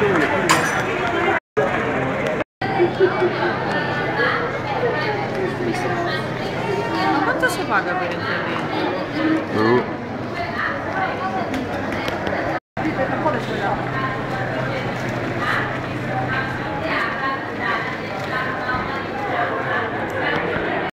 Ma quanto si paga per entrare dentro? Uh,